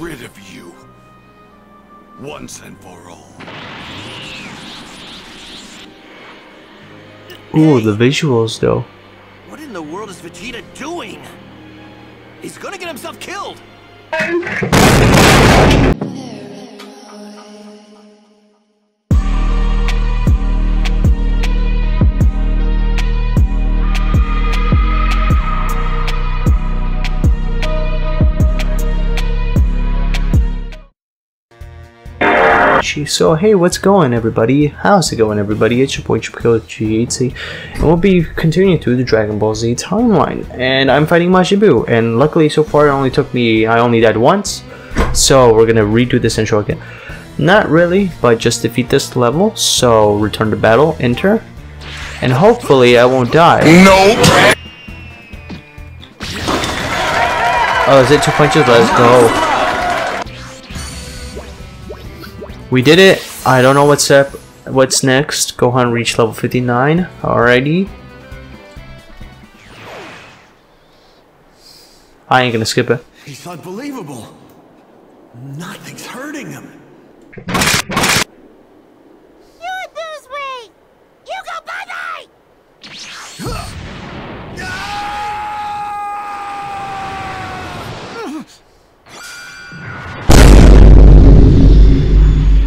rid of you. Once and for all. Ooh, the visuals though. What in the world is Vegeta doing? He's gonna get himself killed! So hey, what's going everybody? How's it going everybody? It's your boy Triple G80 and we'll be continuing through the Dragon Ball Z timeline and I'm fighting Majin Buu and luckily so far it only took me, I only died once so we're gonna redo this intro again. Not really, but just defeat this level so return to battle, enter and hopefully I won't die. Nope! Oh, is it two punches? Let's go. We did it. I don't know what's up. What's next? Gohan reached level 59. Alrighty. I ain't gonna skip it. He's unbelievable. Nothing's hurting him.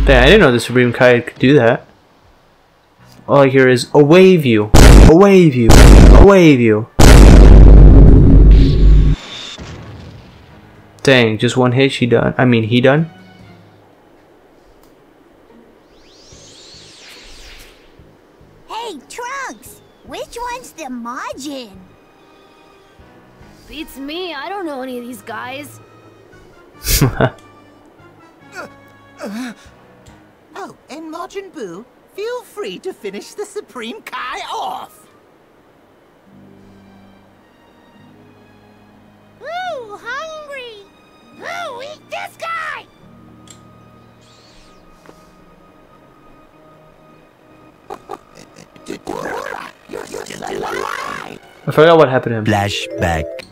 Dang, I didn't know the Supreme Kai could do that. All I hear is a wave you, a wave you, a wave you. Dang, just one hit, she done. I mean, he done. Hey, Trunks! Which one's the Majin? Beats me, I don't know any of these guys. Oh, and Majin Buu, feel free to finish the Supreme Kai off. Ooh, hungry! Ooh, eat this guy! I forgot what happened to him. Flashback.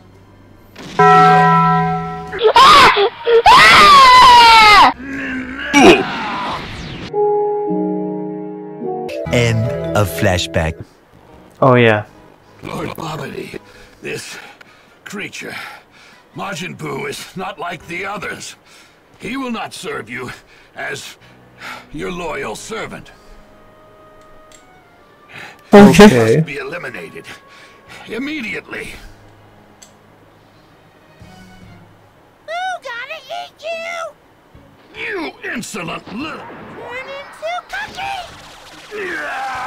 Flashback. Oh yeah. Lord Babidi, this creature, Majin Buu, is not like the others. He will not serve you as your loyal servant. He Okay. must be eliminated immediately. Ooh, gotta eat you! You insolent little. Turn into cookie! Ah!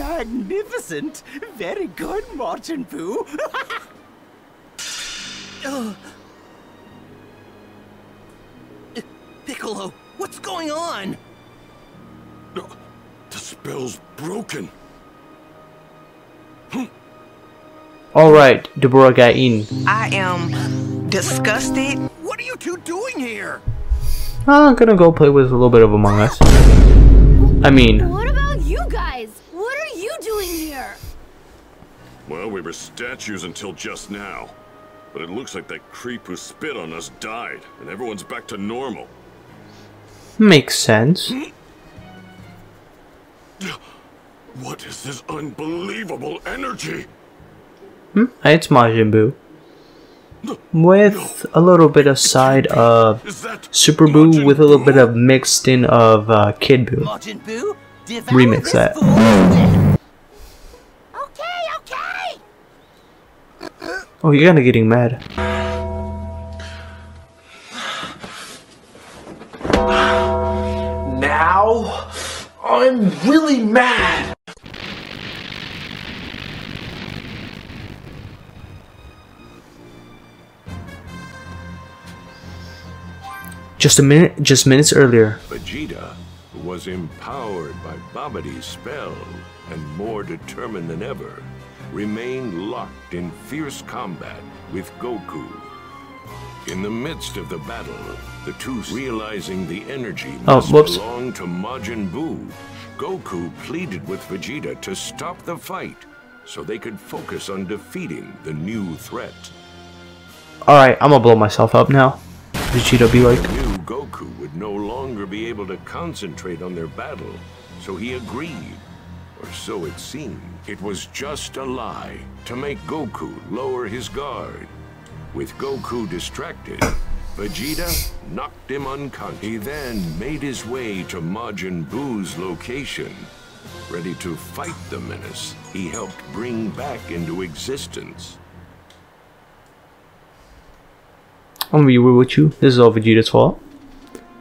Magnificent. Very good, Majin Buu. Ugh. Piccolo, what's going on? Uh, the spell's broken. Hmm. Alright, Dabura got in. I am disgusted. What are you two doing here? Ah, I'm gonna go play with a little bit of Among Us. I mean, What about you guys? What are you doing here? Well, we were statues until just now. But it looks like that creep who spit on us died, and everyone's back to normal. makes sense. What is this unbelievable energy? Hmm? It's Majin Buu. With a little bit of side of Super Buu with a little bit of mixed in of uh, Kid Buu. Majin Buu, devour Remix that. Okay, okay! Oh, you're kinda getting mad. Now, I'm really mad. Just a minute, just minutes earlier. Vegeta, who was empowered by Babidi's spell and more determined than ever, remained locked in fierce combat with Goku. In the midst of the battle, the two realizing the energy Oh, must whoops. belong to Majin Buu, Goku pleaded with Vegeta to stop the fight so they could focus on defeating the new threat. Alright, I'm gonna blow myself up now. Vegeta be like, Goku would no longer be able to concentrate on their battle, so he agreed. Or so it seemed. It was just a lie to make Goku lower his guard. With Goku distracted, Vegeta knocked him unconscious. He then made his way to Majin Buu's location. Ready to fight the menace he helped bring back into existence. I'm gonna with you. This is all Vegeta's fault.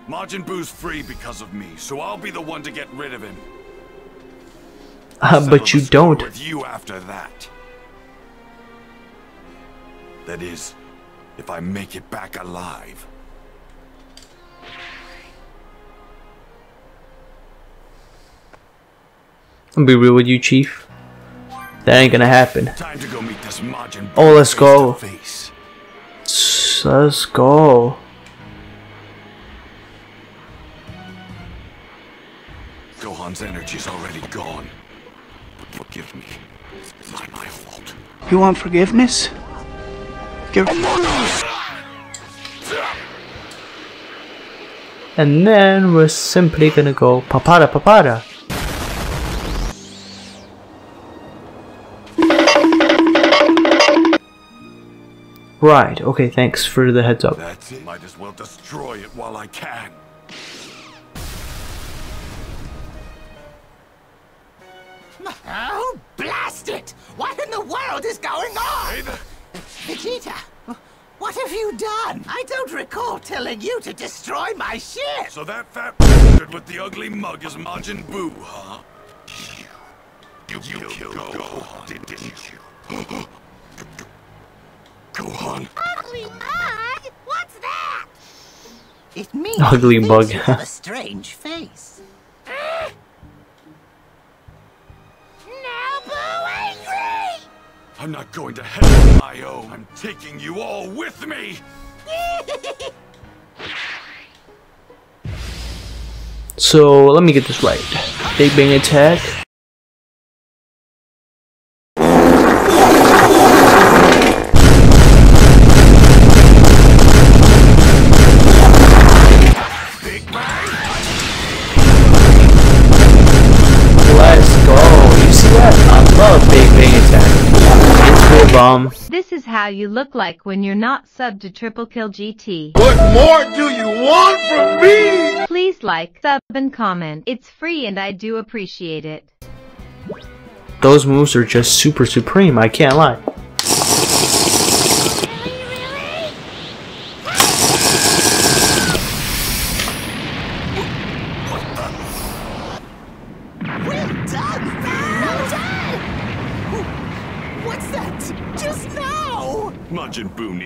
Majin Buu's free because of me, so I'll be the one to get rid of him. Uh, but you Settle the score don't. With you after that. That is, if I make it back alive. Gonna be real with you, Chief. That ain't gonna happen. Time to go meet this Majin Buu Oh, let's go. Let's go. Gohan's energy's already gone. Forgive me. It's not my fault. You want forgiveness? Give And then we're simply gonna go papada papada. Right, okay, thanks for the heads up. That's it. Might as well destroy it while I can. Oh, blast it! What in the world is going on? Hey. Vegeta, what have you done? I don't recall telling you to destroy my ship. So that fat bastard with the ugly mug is Majin Buu, huh? You, you, killed Gohan, didn't you? Gohan. Ugly mug? What's that? It means Ugly things bug. you have a strange face. I'm not going to hell on my own. I'm taking you all with me. So let me get this right. Big Bang attack. It's bomb. This is how you look like when you're not sub to Triple Kill GT. What more do you want from me? Please like, sub, and comment. It's free and I do appreciate it. Those moves are just super supreme. I can't lie.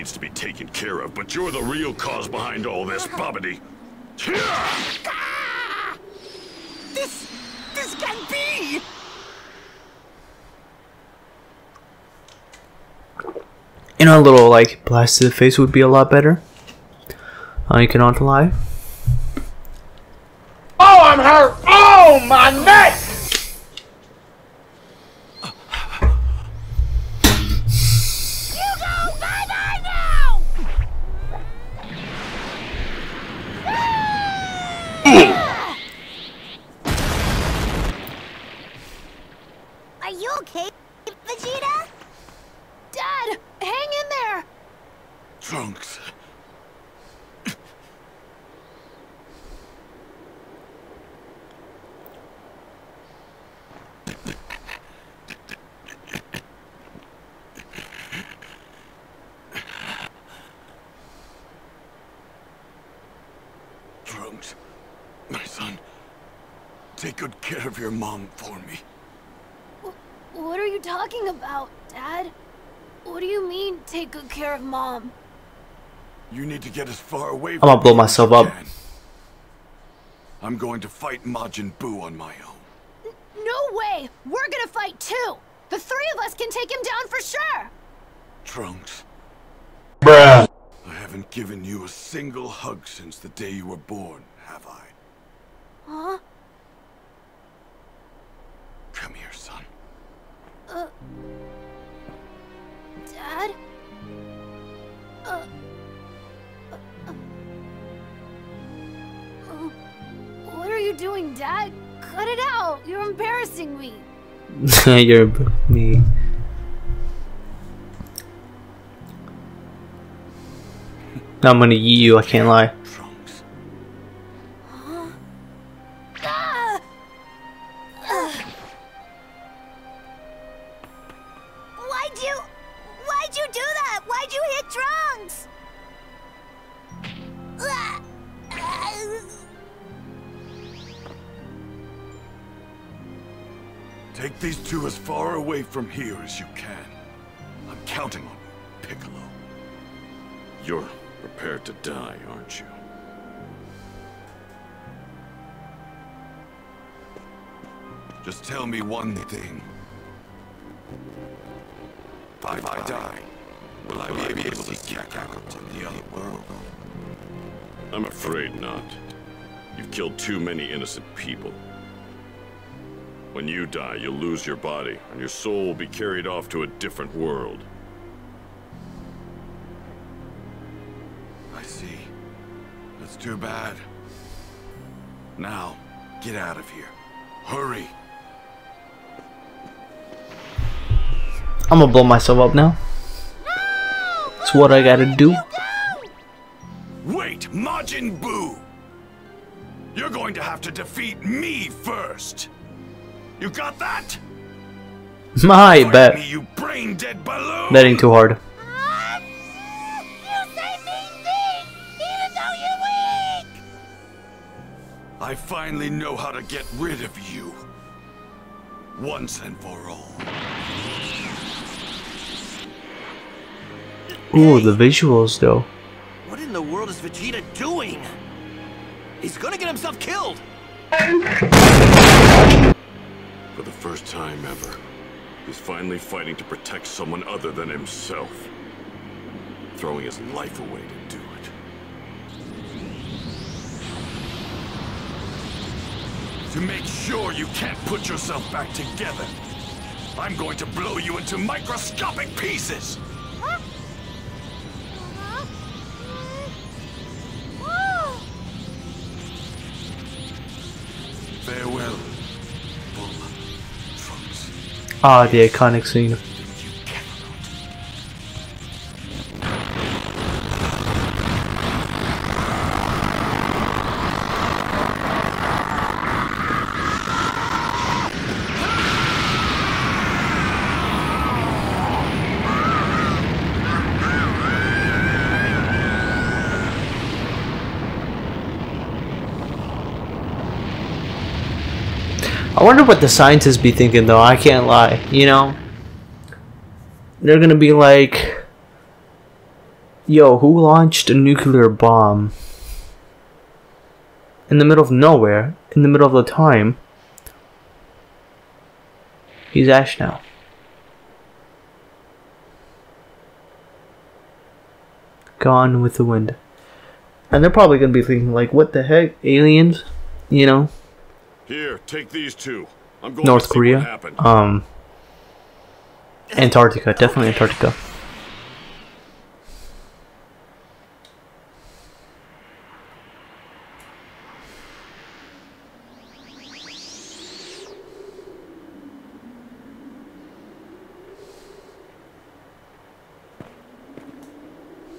Needs to be taken care of, but you're the real cause behind all this, Babidi. Ah! This... this can't be! You know, a little like blast to the face would be a lot better. I cannot lie. Oh, I'm hurt. Oh, my neck. You go bye-bye now! Are you okay, Vegeta? Dad, hang in there! Trunks. Trunks, my son, take good care of your mom for me. What are you talking about, Dad? What do you mean, take good care of Mom? You need to get as far away I'm gonna blow myself up. can. I'm going to fight Majin Buu on my own. No way! We're gonna fight too! The three of us can take him down for sure! Trunks, Bruh. I have haven't given you a single hug since the day you were born, have I? Huh? Come here, son. Uh. Dad? Uh. uh, uh, What are you doing, Dad? Cut it out! You're embarrassing me! You're me. I'm gonna eat you, I can't lie. Take these two as far away from here as you can. I'm counting on you, Piccolo. You're prepared to die, aren't you? Just tell me one thing. If I die, will I be able to see Kakarot in the other world? I'm afraid not. You've killed too many innocent people. When you die, you'll lose your body, and your soul will be carried off to a different world. I see. That's too bad. Now, get out of here. Hurry! I'm gonna blow myself up now. It's what I gotta do. Wait, Majin Buu! You're going to have to defeat me first! You got that? My Fight bet. me, you brain dead balloon! Betting too hard. I finally know how to get rid of you. Once and for all. Ooh, the visuals though. What in the world is Vegeta doing? He's gonna get himself killed! For the first time ever, he's finally fighting to protect someone other than himself. Throwing his life away to do it. To make sure you can't put yourself back together, I'm going to blow you into microscopic pieces! Ah, the iconic scene. I wonder what the scientists be thinking though, I can't lie, you know? They're gonna be like, yo, who launched a nuclear bomb in the middle of nowhere, in the middle of the time? He's Ash now. Gone with the wind. And they're probably gonna be thinking like, what the heck, aliens? You know? Here, take these two. I'm going North to Korea. Um, Antarctica, definitely Antarctica.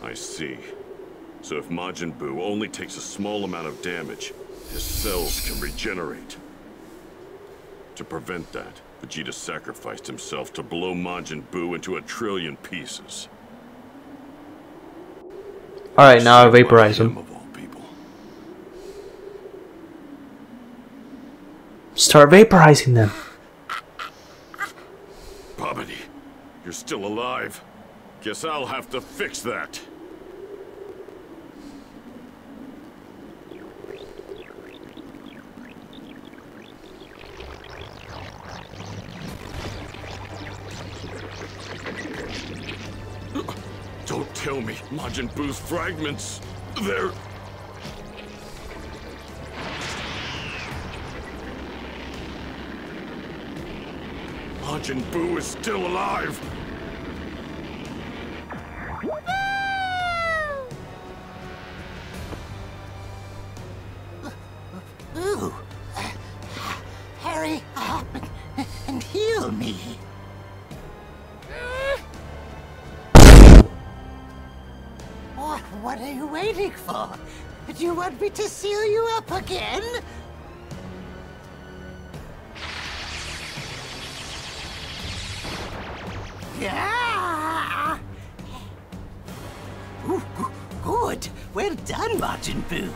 I see. So if Majin Buu only takes a small amount of damage, his cells can regenerate. To prevent that, Vegeta sacrificed himself to blow Majin Buu into a trillion pieces. Alright, now I vaporize him. Start vaporizing them. Babidi, you're still alive. Guess I'll have to fix that. Kill me. Majin Buu's fragments. They're... Majin Buu is still alive! Want me to seal you up again? Yeah. Ooh, good. Well done, Majin Buu.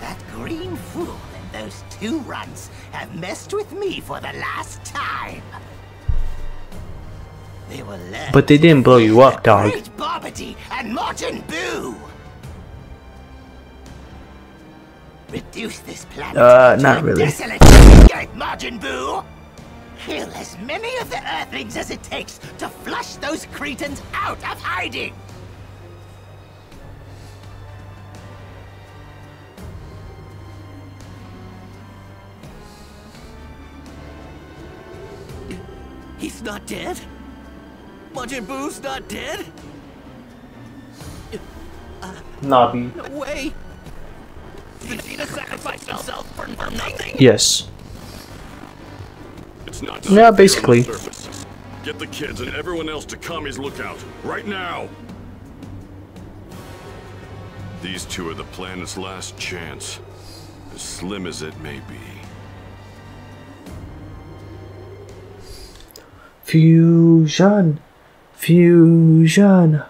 That green fool and those two runts have messed with me for the last time. They But they didn't blow you up, dog. Great Babidi and Majin Buu! Reduce this planet Uh, to not a really. desolate landscape, Majin Buu! Kill as many of the Earthlings as it takes to flush those cretins out of hiding! He's not dead? Majin Buu's not dead? Nabi. No way! Vegeta sacrificed himself for, for nothing! Yes. It's not Yeah, safe the basically. Get the kids and everyone else to Kami's lookout, right now! These two are the planet's last chance, as slim as it may be. Fusion. Fusion.